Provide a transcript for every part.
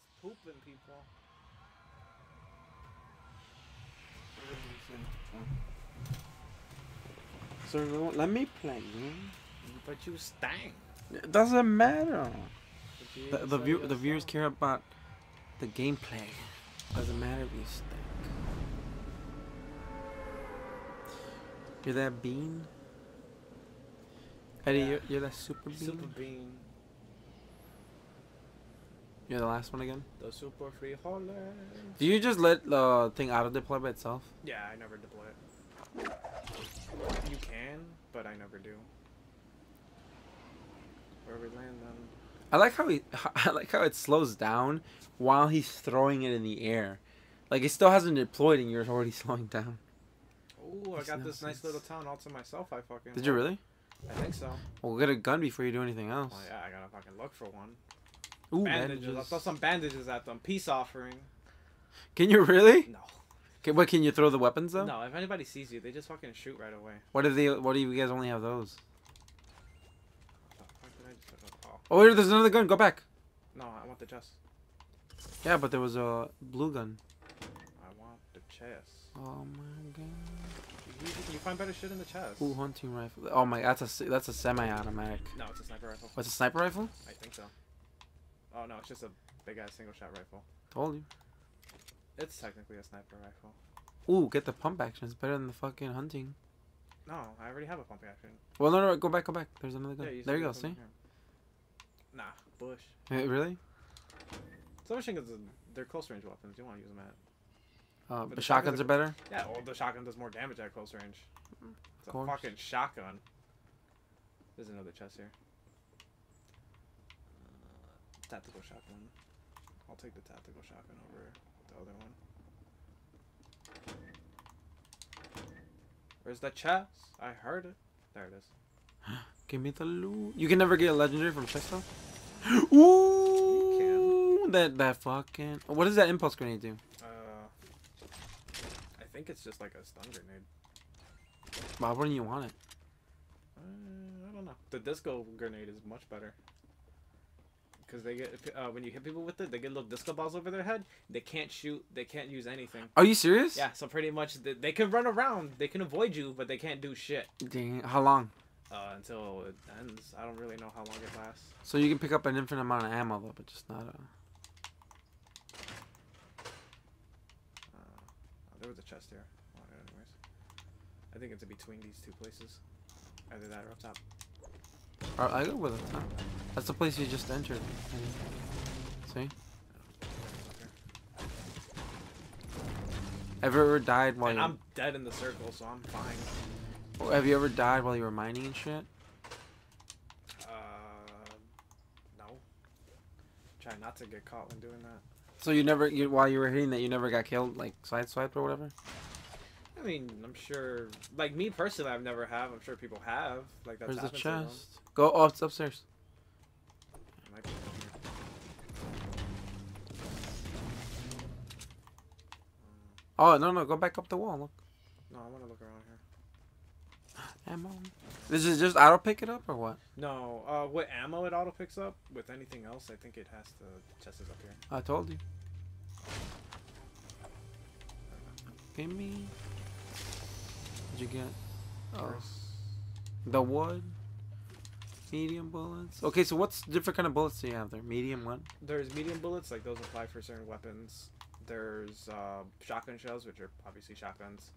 us pooping people. So let me play. But you stank. It doesn't matter. But The, the, view, the viewers care about the gameplay. Doesn't matter if you stink. You're that bean? Eddie, Yeah. you're, you're that super bean? Super bean. You're the last one again? The super frijoles. Do you just let the thing auto deploy by itself? Yeah, I never deploy it. You can, but I never do. Where we land then? I like how he, I like how it slows down while he's throwing it in the air. Like it still hasn't deployed and you're already slowing down. Oh, I got no this nice little town all to myself. I fucking. Did you really? I think so. Well, get a gun before you do anything else. Oh yeah, I gotta fucking look for one. Ooh, bandages. I bandages. throw some bandages at them. Peace offering. Can you really? No. Can, what can you throw the weapons though? No, if anybody sees you, they just fucking shoot right away. What if they? What do you guys only have those? What the fuck did I just oh. Wait, there's another gun. Go back. No, I want the chest. Yeah, but there was a blue gun. I want the chest. Oh my god. You, you, you find better shit in the chest. Ooh, hunting rifle. Oh my, that's a that's a semi-automatic. No, it's a sniper rifle. What's a sniper rifle? I think so. Oh no, it's just a big ass single shot rifle. Told you. It's technically a sniper rifle. Ooh, get the pump action. It's better than the fucking hunting. No, I already have a pump action. Well, no, no, go back, go back. There's another gun. Yeah, there you go. See? here. Nah, bush. Eh, really? Submachine guns, they're close range weapons. You want to use them at. Uh, But shotguns shotguns are better. Yeah, well, the shotgun does more damage at close range. It's a fucking shotgun. There's another chest here. Tactical shotgun. I'll take the tactical shotgun over the other one. Where's the chest? I heard it. There it is. Give me the loot. You can never get a legendary from chest though. Ooh, that that fucking. What does that impulse grenade do? Uh, I think it's just like a stun grenade. Why wouldn't you want it? Uh, I don't know. The disco grenade is much better. Because they get uh, when you hit people with it, they get little disco balls over their head. They can't shoot. They can't use anything. Are you serious? Yeah, so pretty much they, they can run around. They can avoid you, but they can't do shit Dang. How long? uh, until it ends. I don't really know how long it lasts. So you can pick up an infinite amount of ammo though, but just not a. Uh, there was a chest here. Anyways, I think it's in between these two places. Either that or up top. Or I go with it. Huh? That's the place you just entered. See? Have you ever died while And you? I'm dead in the circle, so I'm fine. Have you ever died while you were mining and shit? Uh, no. Try not to get caught when doing that. So you never, you, while you were hitting that, you never got killed, like sideswiped or whatever. I mean, I'm sure. Like me personally, I've never have. I'm sure people have. Like that's Where's the chest? Go. Oh, it's upstairs. It might be down here. Oh no no, go back up the wall. Look, No, I want to look around here. ammo. This is just auto pick it up or what? No, uh, what ammo it auto picks up. With anything else, I think it has to. Chest is up here. I told you. Give me. You get? Oh, the wood. Medium bullets. Okay, so what's different kind of bullets do you have there? Medium one? There's medium bullets, like those apply for certain weapons. There's uh, shotgun shells, which are obviously shotguns.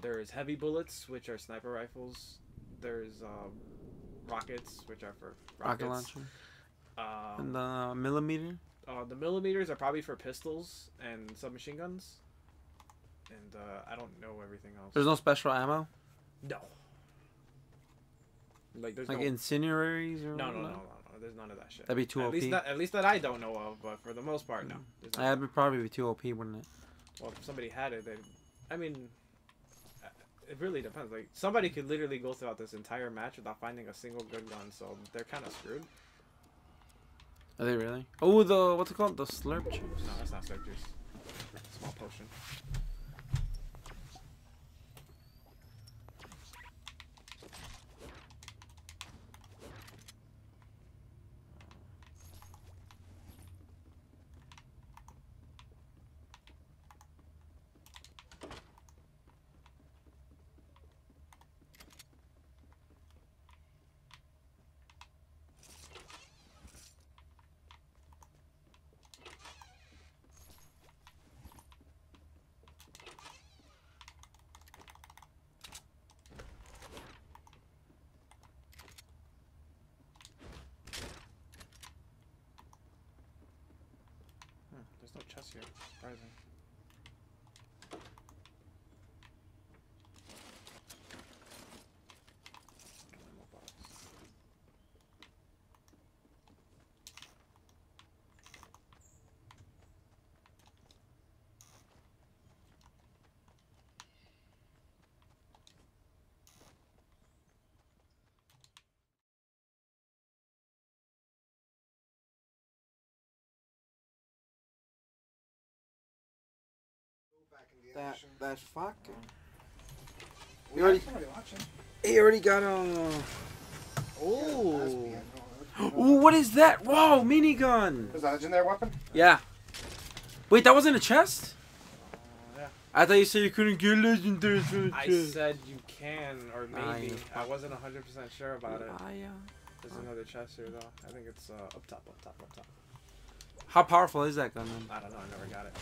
There's heavy bullets, which are sniper rifles. There's uh, rockets, which are for rockets. Rocket launcher. Um, And the millimeter. uh, the millimeters are probably for pistols and submachine guns. And uh, I don't know everything else. There's no special ammo. no. Like there's Like no, incendiaries or no, no, no, no, whatnot? no, There's none of that shit. That'd be too at OP. least that, at least that I don't know of, but for the most part, no. Mm. That'd be probably be too OP, wouldn't it? Well, if somebody had it, they. I mean, uh, it really depends. Like somebody could literally go throughout this entire match without finding a single good gun, so they're kind of screwed. Are they really? Oh, the what's it called? The slurp juice. No, that's not slurp juice. Small potion. Here. Surprising. That action. that fucker. We you already- have somebody watching. He already got a. Oh. Yeah, no, no. Ooh, what is that? Whoa, minigun. Is that a legendary weapon? Yeah. Wait, that wasn't a chest? Uh, yeah. I thought you said you couldn't get legendaries from a I chest. said you can, or maybe. you I wasn't 100% sure about it. Liar. There's another chest here, though. I think it's uh, up top, up top, up top. How powerful is that gun then? I don't know. I never got it.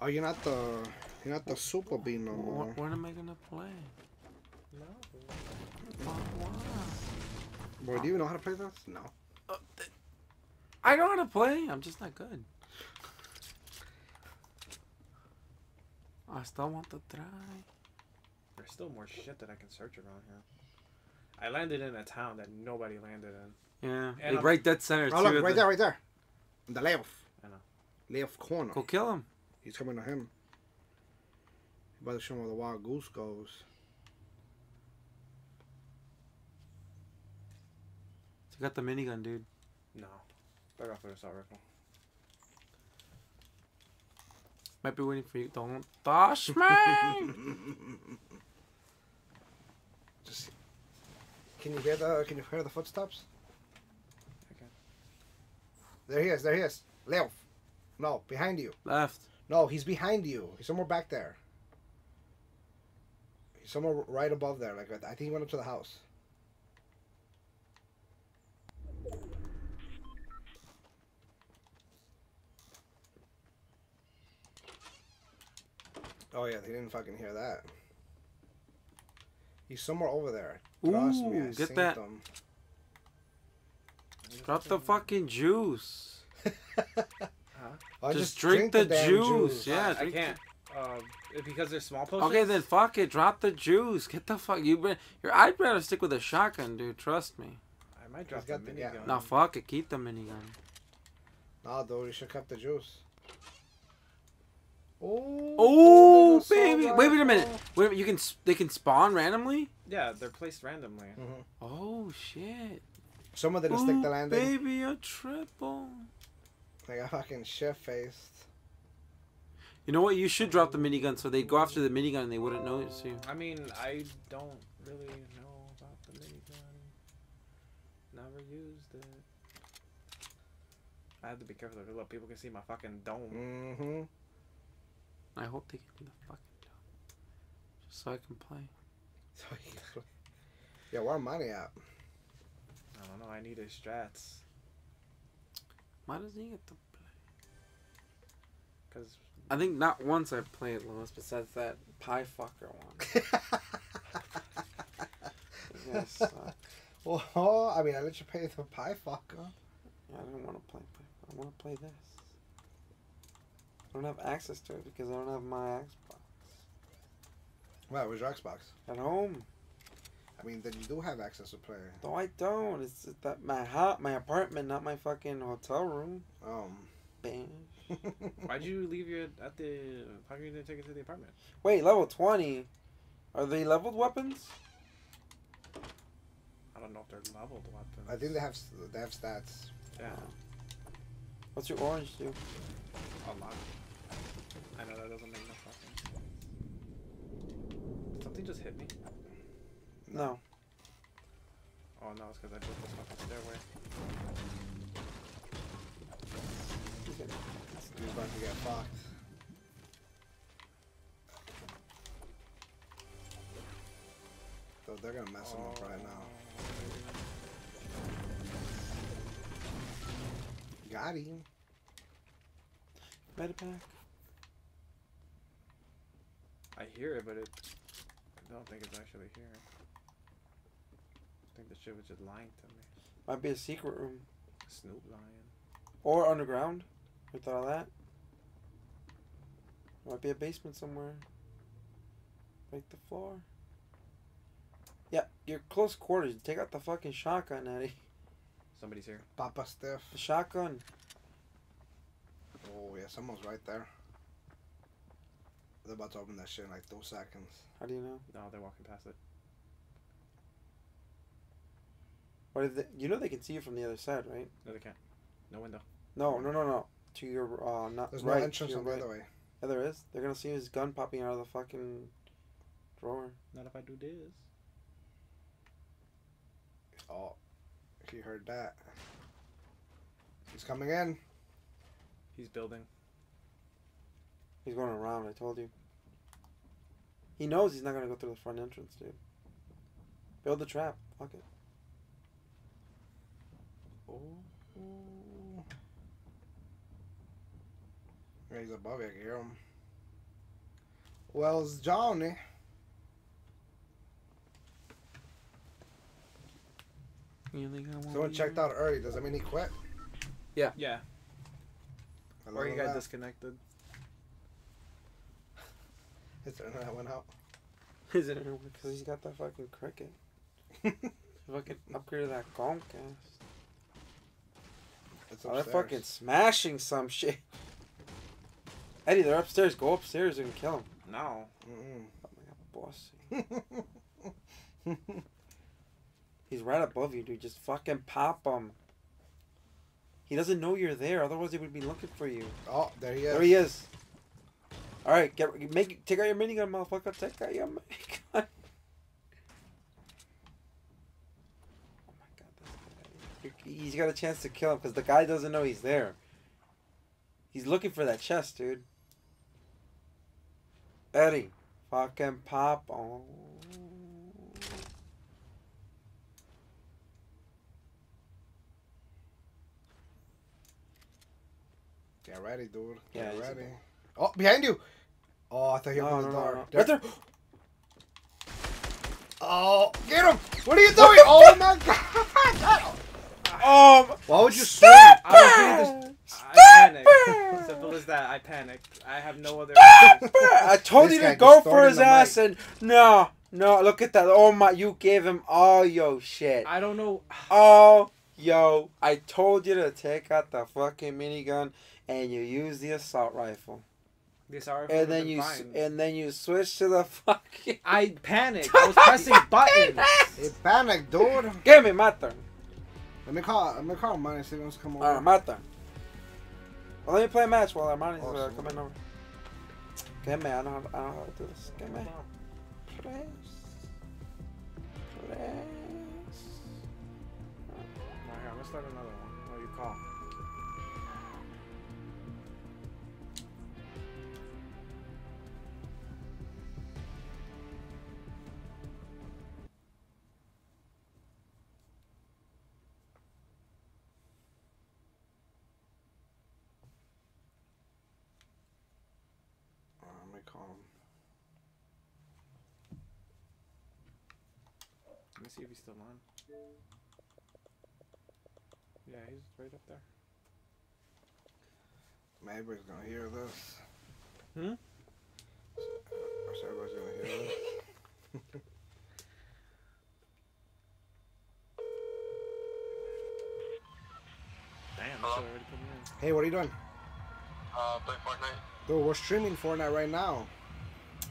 Oh, you're not the you're not the super bean no more. What, what am I gonna play? No. Why- why? Boy, do you even know how to play this? No. Uh, th- I know how to play. I'm just not good. I still want to try. There's still more shit that I can search around here. I landed in a town that nobody landed in. Yeah, And like right dead center. Oh too, look, right the- there, right there. On the left. I know. Left corner. Go kill him. He's coming to him. You better show him where the wild goose goes. You got the minigun, dude. No. Better off with assault rifle. Might be waiting for you. Don't dash me. Just. Can you hear the Can you hear the footsteps? Okay. There he is. There he is. Left. No, behind you. Left. No, he's behind you. He's somewhere back there. He's somewhere right above there. Like I think he went up to the house. Oh yeah, he didn't fucking hear that. He's somewhere over there. Trust me, I Ooh, get that. Them. Drop the fucking juice. Oh, Just, drink, the, damn juice. Yeah, I, I drink the- can't. Uh, because they're small potions. Okay, then fuck it. Drop the juice. Get the fuck. You be, your I'd rather stick with a shotgun, dude. Trust me. I might drop He's the got the- minigun. yeah. Now fuck it. Keep the minigun. Nah, dude, you should cut the juice. Oh, Oh baby! Wait, wait a minute. Wait, you can they can spawn randomly. Yeah, they're placed randomly. Mhm. Oh shit! Someone didn't stick the Ooh, landing. baby, a triple. They got fucking shit faced. You know what? You should drop the minigun so they'd go after the minigun and they wouldn't notice you. I mean, I don't really know about the minigun. Never used it. I have to be careful. If look, people can see my fucking dome. Mm-hmm. I hope they give me the fucking job. Just so I can play. So yeah, where money at? I don't know. I need his strats Why does he get to play? because I think not once I played Lewis besides that pie fucker one. Guys well, I mean, I let you play the pie fucker. Yeah, I don't want to play. I want to play this. I don't have access to it because I don't have my Xbox Well, where's your Xbox? at home. I mean, then you do have access to play. No, I don't. It's just that my hot, my apartment, not my fucking hotel room. Um. Bitch. why'd you leave your at the? How come you didn't take it to the apartment? Wait, level twenty. Are they leveled weapons? I don't know if they're leveled weapons. I think they have they have stats. Yeah, What's your orange do? a lot. I know that doesn't make no fucking something just hit me? No. Oh no, it's because I built this fucking stairway. He's about to get fucked. So they're gonna mess him up right now. Got him. Medipack. I hear it, but it. I don't think it's actually here. I the shit was just lying to me. Might be a secret room. Snoop Lion. Or underground. You thought of that? Might be a basement somewhere. Break the floor. Yeah, you're close quarters. Take out the fucking shotgun, Eddie. Somebody's here. Papa Steph. The shotgun. Oh yeah, someone's right there. They're about to open that shit in like two seconds. How do you know? No, they're walking past it. What if they, you know they can see you from the other side, right? No, they can't. No window. No, no, no, no. To your uh, not There's right. no entrance on the right. other way. Yeah, there is. They're gonna see his gun popping out of the fucking drawer. Not if I do this. Oh, he heard that. He's coming in. He's building. He's going around. I told you. He knows he's not gonna go through the front entrance, dude. Build the trap. Fuck it. Oh. Yeah, he's above you. I can hear him. Well, it's Johnny. Someone checked out early. Does that mean he quit? Yeah. Yeah. Or he love got that. disconnected. His internet went out. Is it because he's got that fucking cricket? fucking upgraded that Comcast. It's Oh, they're fucking smashing some shit. Eddie, they're upstairs. Go upstairs and kill them. No. Mm-mm. Oh my god, boss. He's right above you, dude. Just fucking pop him. He doesn't know you're there. Otherwise, he would be looking for you. oh, there he is. There he is. All right, get make take out your minigun, motherfucker. Take out your minigun. Oh my god, this guy. He's got a chance to kill him because the guy doesn't know he's there. He's looking for that chest, dude. Eddie, fucking pop on. Get ready, dude. Yeah, Get he's ready. Oh, behind you. Oh, I thought he No, opened no, the no, door. no. Right there. Oh, get him! What are you doing? oh my god! Oh, Why would you swing? I was doing. I panicked. Simple as that. I panicked. I have no other. answers. I told This you to go for his the ass, and no, no. Look at that. Oh my! You gave him all your shit. I don't know. Oh, yo! I told you to take out the fucking minigun, and you use the assault rifle, This hour and then you s- and then you switch to the fucking. I panicked. I was pressing buttons. He panicked, dude. Give me my turn. Let me call. Let me call him. Man, see if he wants to come over. All right, my turn. Well, let me play a match while Armani's uh, Awesome. coming over. Get me. I know. How, I don't know how to do this. Get me. Please. Please. Alright, I'm gonna start another one. What do you call? Let me see if he's still on. Yeah, he's right up there. Maybe he's gonna hear this. Hmm? Or so everybody's gonna hear this. Damn, this Hello? already put in. Hey, what are you doing? Uh, play Fortnite. Dude, we're streaming Fortnite right now.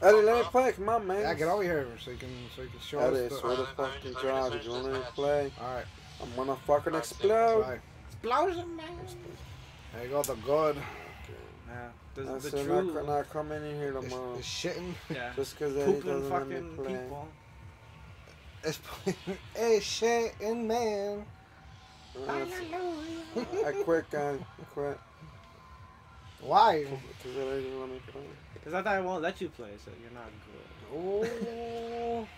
Eddie, let me play. Come on, man. Yeah, get over here so you can so you can show Eddie, us. swear The... to let fucking let me God, finish you want this me to match. play? All right, I'm gonna fucking explode. bye. Explosion, man! There you go, the good. Yeah, the, I the said true. not, not coming in here It's, tomorrow. it's shitting. yeah. Just because Eddie Pooping doesn't let me fucking play. people. It's it's shitting, man. I quit, guys. I quit. Why? Because Eddie doesn't let me play. Because I thought I won't let you play, so you're not good. Oh,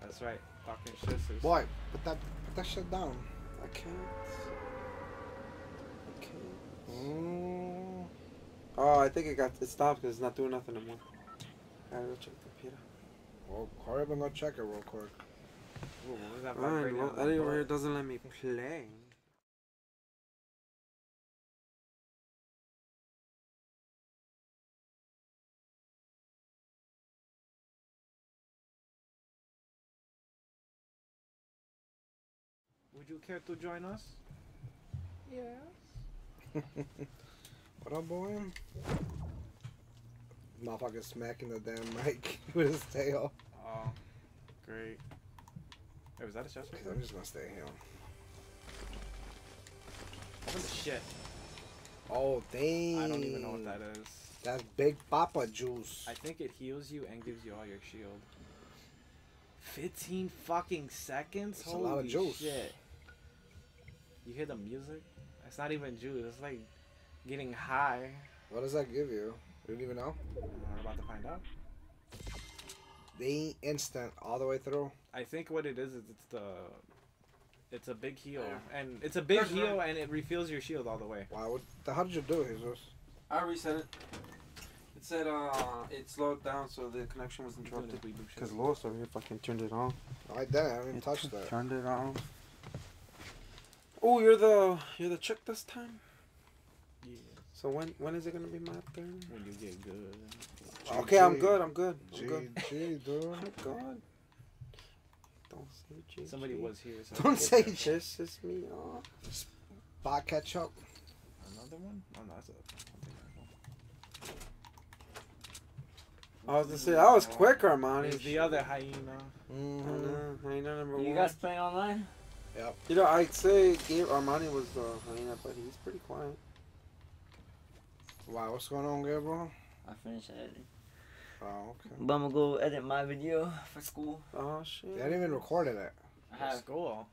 That's right. Fucking sisters. boy, put that put that shit down. I can't. I can't. Mm. Oh, I think it got it stopped because it's not doing nothing anymore. I gotta go check the computer. Well, hurry up and go check it real quick. Ooh, what was that Fine, well, on the Eddie over here doesn't let me play. Would you care to join us? Yes. What up, boy? Motherfucker smacking the damn mic with his tail. Oh, great. Hey, was that a chest Okay, I'm just gonna stay here. Open the shit. Oh, dang. I don't even know what that is. That's Big Papa juice. I think it heals you and gives you all your shield. 15 fucking seconds? That's a Holy lot of juice. shit. You hear the music? It's not even juice. It's like getting high. What does that give you? You don't even know? We're about to find out. The instant all the way through. I think what it is is it's the it's a big heal and it's a big There's heal and it refills your shield all the way. Wow, what the, how did you do it, Jesus? I reset it. It said uh, it slowed down, so the connection was interrupted. this weeboo shit. Because Lois over here fucking turned it on. I didn't. I didn't touch that. Turned it on. Oh, you're the you're the chick this time. Yeah, So when when is it gonna be my turn? when you get good. Okay, I'm good. I'm good. I'm good. GG, dude. I'm good. Don't say GG. Somebody was here. So Don't say It pisses me off. Bot ketchup. Another one? Oh no, that's a. I was gonna say that was quick, Armani. There's the other hyena. Mm-hmm. hyena number You one. guys playing online? You know, I'd say Gabe Armani was the hyena, but he's pretty quiet. Wow, what's going on, Gabriel? I finished editing. Oh, okay. But I'm gonna go edit my video for school. Oh shit. They hadn't even recorded it. I For have. school.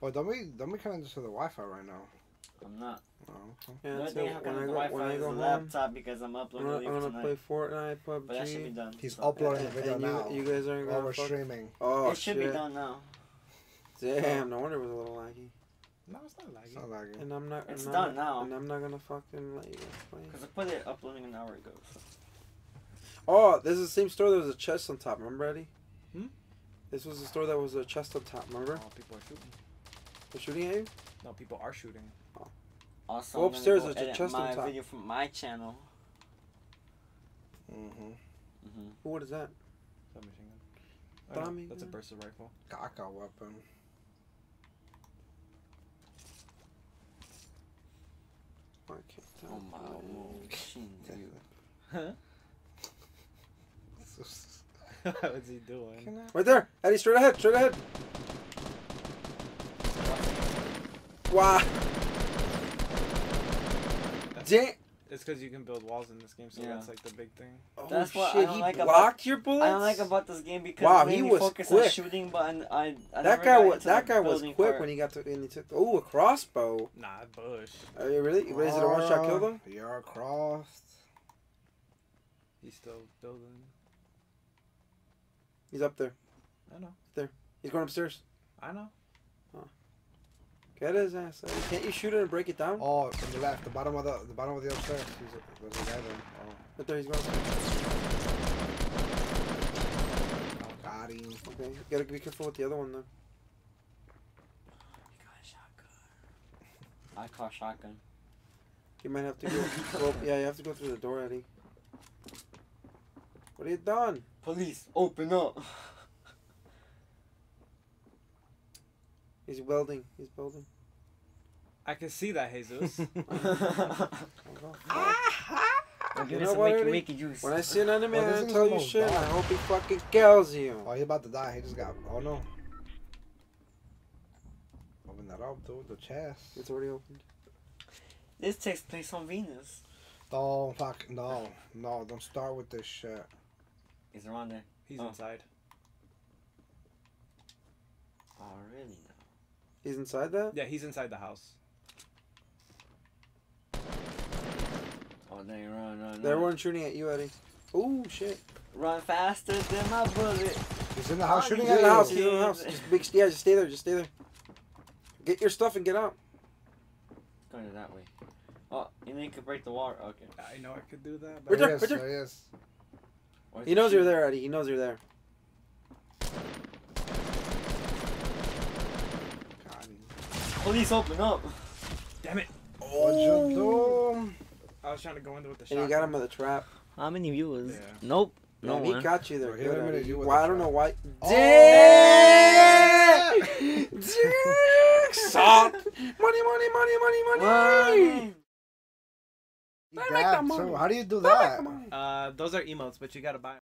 But don't we don't we connect to the Wi-Fi right now? I'm not. Oh, okay. Yeah, the only thing I have when I on the go when Wi-Fi I is go the home, laptop because I'm I'm uploading gonna, I'm gonna play Fortnite, PUBG. But that should be done. He's so- uploading the video you, now. you guys aren't gonna we're fuck- streaming. Oh it should be done now. Damn, no wonder it was a little laggy. No, it's not laggy. It's not laggy. And I'm not. It's and done I'm, now. And I'm not gonna fucking let you guys play. Because I put it uploading an hour ago. So. Oh, this is the same store. There was a chest on top. Remember, Eddie? Hmm? This was the store that was a chest on top. Remember? Oh, people are shooting. They're shooting at you. No, people are shooting. Also, Go I'm upstairs, gonna there's a chest on my top. video from my channel. Mm-hmm. Mm-hmm. Ooh, What is that? Submachine gun. Oh, no, that's a gun. burst rifle. Caca weapon. Oh, I can't tell. Oh my lord. Shinju. What's he doing? Right there, Eddie. Straight ahead. Straight ahead. Wow. Damn. It's because you can build walls in this game, so Yeah. that's like the big thing. Oh That's what I shit! don't he like about- your bullets. I don't like about this game because Wow, it he was focus on shooting, but I, I, I that never guy got was into that guy was quick part. when he got to and he took. Oh, a crossbow. Nah, bush. Are you really? But is it a one shot kill though? You're crossed. He's still building. He's up there. I know. There. He's going upstairs. I know. Get his ass. Eddie. Can't you shoot it and break it down? Oh, from the left, the bottom of the the bottom of the upstairs. He's a, there's a guy there. Oh, Right there. He's going. Oh, got him. Okay. You gotta be careful with the other one though. I call shotgun. You might have to go. go yeah, you have to go through the door, Eddie. What are you done? Police, open up. He's welding. He's building. I can see that, Jesus. Oh, Don't You give me know some what, wakey Eddie? wakey juice. When I see an enemy, Well, I'm this gonna tell you shit. and I hope he fucking kills you. Oh, he's about to die. He just got. Oh no. Open that up, dude. The chest. It's already opened. This takes place on Venus. Don't fuck. No, no. Don't start with this shit. He's around there. He's Oh. inside. Oh, really? No. He's inside that. Yeah, he's inside the house. Oh, dang, run, run, They're run. one shooting at you, Eddie. Oh, shit. Run faster than my bullet. He's in the house Oh, shooting at the house. He's in the house. Just big. Yeah, just stay there. Just stay there. Get your stuff and get out. Going that way. Oh, you think you could break the wall? Okay. I know I could do that, Right but there, Yes, right there. there he is. Where's knows you're there, Eddie. He knows you're there. Got him. Police, open up. damn it! What'd you? I was trying to go into with the And you got him with a trap. How many viewers? Yeah. Nope. No Man, he got you there. Bro, he Good, limited Eddie. you with Well, a I don't know why. Oh! Damn! Suck. Money, money, money, money, money. Dad, so how do you do that? Uh, those are emotes, but you gotta buy 'em.